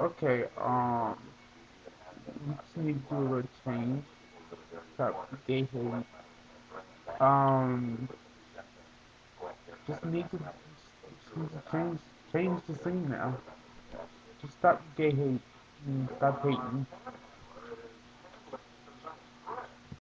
Okay, um, we just need to do a little change. Stop gay hate. Um, just need to just need to change change the scene now. Just stop gay hate and stop hating.